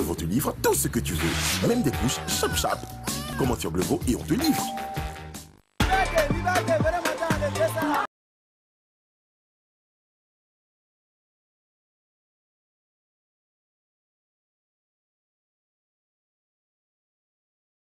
Glovo te livre tout ce que tu veux, même des couches chap chap. Commande sur Glovo et on te livre.